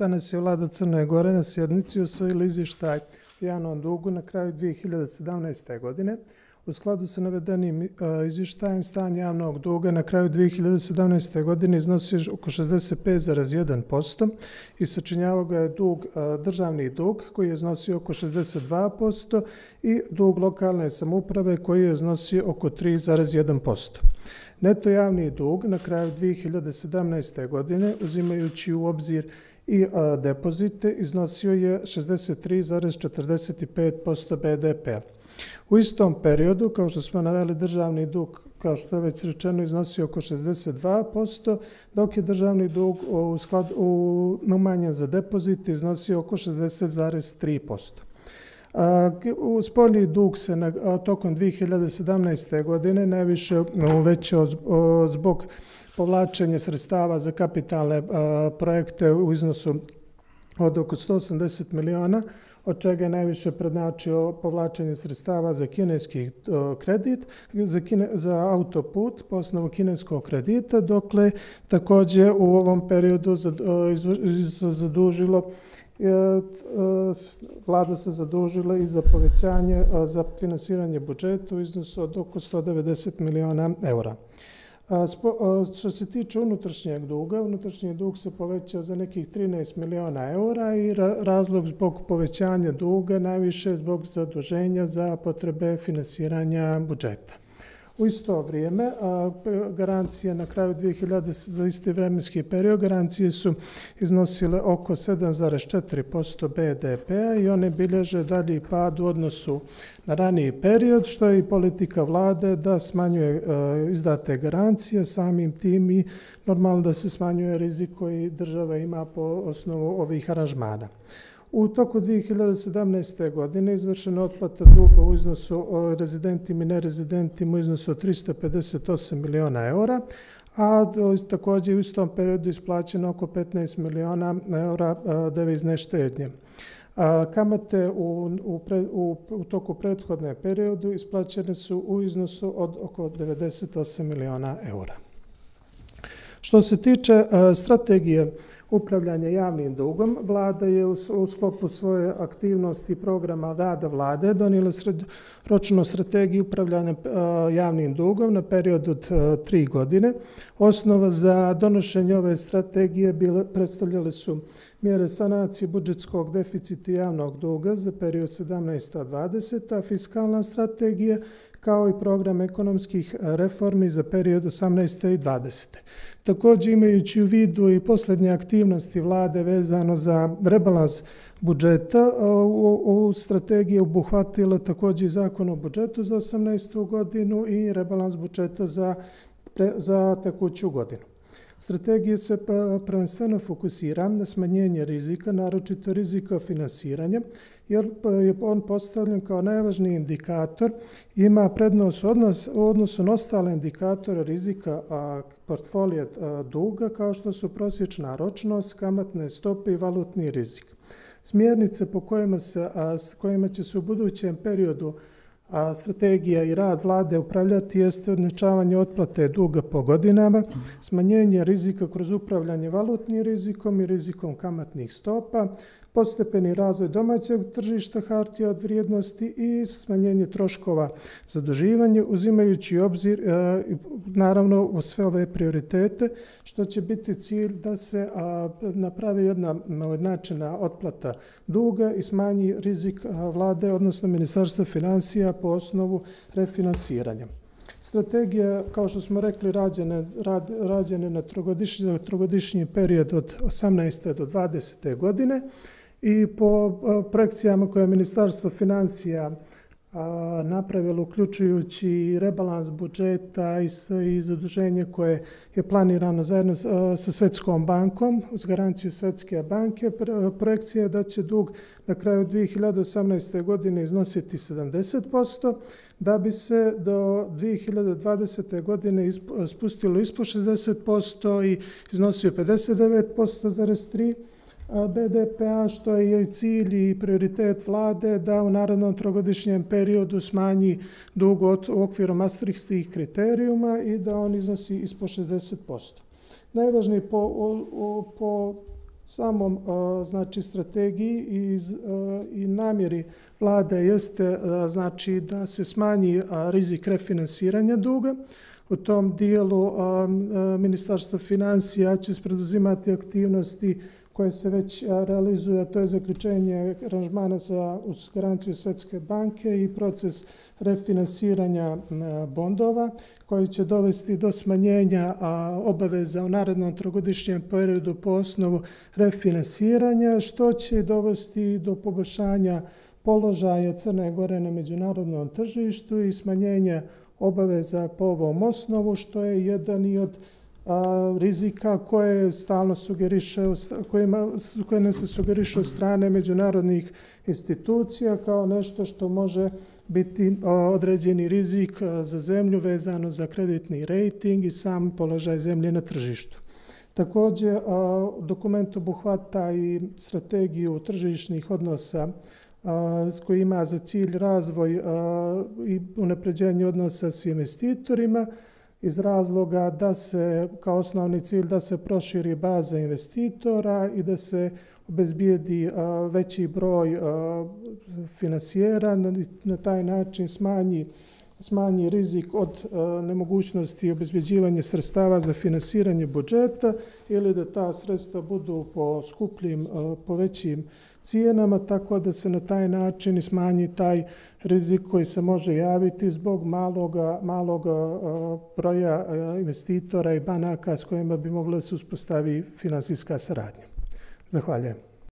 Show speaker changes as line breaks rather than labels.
Danas je vlada Crne Gore na sjednici osvojili izvještaj javnom dugu na kraju 2017. godine. U skladu sa navedenim e, izvještajem stanje javnog duga na kraju 2017. godine iznosi oko 65,1% i sačinjavao ga je dug, e, državni dug koji je iznosio oko 62% i dug lokalne samuprave koji je iznosio oko 3,1%. Neto javni dug na kraju 2017. godine, uzimajući u obzir i e, depozite, iznosio je 63,45% BDP-a. U istom periodu, kao što smo naveli, državni dug, kao što je već rečeno, iznosio oko 62%, dok je državni dug u, sklad, u umanjen za depozit iznosio oko 60,3%. U spoljni dug se na, tokom 2017. godine najviše uvećao zbog povlačenje sredstava za kapitalne e, projekte u iznosu od oko 180 miliona, od čega je najviše prednačio povlačenje sredstava za kineski e, kredit, za, kine, za autoput po osnovu kineskog kredita, dokle takođe u ovom periodu e, zadužilo vlada se zadužila i za povećanje, za finansiranje budžeta u iznosu od oko 190 miliona eura. Što se tiče unutrašnjeg duga, unutrašnji dug se povećao za nekih 13 miliona eura i razlog zbog povećanja duga najviše zbog zaduženja za potrebe finansiranja budžeta. U isto vrijeme, garancije na kraju 2000 za isti vremenski period, garancije su iznosile oko 7,4% BDP-a i one bilježe dalji pad u odnosu na raniji period, što je i politika vlade da smanjuje izdate garancije samim tim i normalno da se smanjuje rizik koji država ima po osnovu ovih aranžmana. U toku 2017. godine izvršena otplata duga u iznosu rezidentima i nerezidentima u iznosu 358 miliona eura, a također u istom periodu isplaćeno oko 15 miliona eura devizne štednje. Kamate u, u, u, u toku prethodne periodu isplaćene su u iznosu od oko 98 miliona eura. Što se tiče e, strategije upravljanja javnim dugom, vlada je u sklopu svoje aktivnosti programa rada vlade donijela ročnu strategiju upravljanja e, javnim dugom na period od e, tri godine. Osnova za donošenje ove strategije bile, predstavljale su mjere sanacije budžetskog deficita javnog duga za period 17-20, fiskalna strategija kao i program ekonomskih e, reformi za period 18. i 20. Također imajući u vidu i posljednje aktivnosti vlade vezano za rebalans budžeta, e, u, u strategiji obuhvatila također i zakon o budžetu za 18. godinu i rebalans budžeta za, za tekuću godinu. Strategija se pa, prvenstveno fokusira na smanjenje rizika, naročito rizika finansiranja, jer pa, je on postavljen kao najvažniji indikator ima prednost odnos, u odnosu na ostale indikatore rizika a, portfolija a, duga, kao što su prosječna ročnost, kamatne stope i valutni rizik. Smjernice po kojima, se, a, s kojima će se u budućem periodu a strategija i rad vlade upravljati jeste odnečavanje otplate duga po godinama, smanjenje rizika kroz upravljanje valutnim rizikom i rizikom kamatnih stopa, postepeni razvoj domaćeg tržišta hartija od vrijednosti i smanjenje troškova zaduživanja, uzimajući obzir e, naravno u sve ove prioritete, što će biti cilj da se napravi jedna ujednačena otplata duga i smanji rizik vlade, odnosno Ministarstva financija po osnovu refinansiranja. Strategija, kao što smo rekli, rađene, rad, rađene na trogodišnji, trogodišnji period od 18. do 20. godine i po e, projekcijama koje je Ministarstvo financija napravilo, uključujući rebalans budžeta i zaduženje koje je planirano zajedno e, sa Svetskom bankom, uz garanciju Svetske banke, e, projekcija je da će dug na kraju 2018. godine iznositi 70%, da bi se do 2020. godine spustilo ispod 60% i iznosio 59%3 BDP-a, što je i cilj i prioritet vlade da u narodnom trogodišnjem periodu smanji dug u okviru mastrihtskih kriterijuma i da on iznosi ispod 60%. Najvažniji po, po samom znači strategiji i, i namjeri vlade jeste znači da se smanji rizik refinansiranja duga. U tom dijelu Ministarstvo financija će preduzimati aktivnosti koje se već realizuje, to je zaključenje aranžmana za garanciju Svetske banke i proces refinansiranja bondova koji će dovesti do smanjenja obaveza u narednom trogodišnjem periodu po osnovu refinansiranja, što će dovesti do poboljšanja položaja Crne Gore na međunarodnom tržištu i smanjenja obaveza po ovom osnovu, što je jedan i od rizika koje stalno sugeriše, kojima, koje nam se sugeriše od strane međunarodnih institucija kao nešto što može biti određeni rizik za zemlju vezano za kreditni rating i sam položaj zemlje na tržištu. Također, dokument obuhvata i strategiju tržišnih odnosa koji ima za cilj razvoj i unapređenje odnosa s investitorima, iz razloga da se, kao osnovni cilj, da se proširi baza investitora i da se obezbijedi veći broj finansijera, na taj način smanji smanji rizik od nemogućnosti obezbjeđivanja sredstava za finansiranje budžeta ili da ta sredstva budu po skupljim, po većim cijenama, tako da se na taj način smanji taj rizik koji se može javiti zbog maloga, maloga broja investitora i banaka s kojima bi mogla se uspostavi finansijska saradnja. Zahvaljujem.